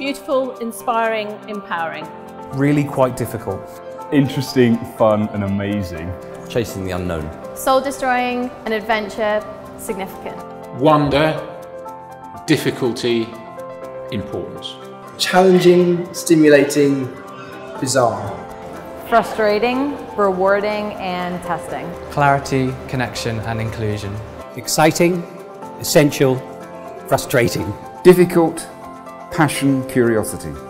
Beautiful, inspiring, empowering. Really quite difficult. Interesting, fun and amazing. Chasing the unknown. Soul destroying, an adventure, significant. Wonder, difficulty, importance. Challenging, stimulating, bizarre. Frustrating, rewarding and testing. Clarity, connection and inclusion. Exciting, essential, frustrating. Difficult, passion, curiosity.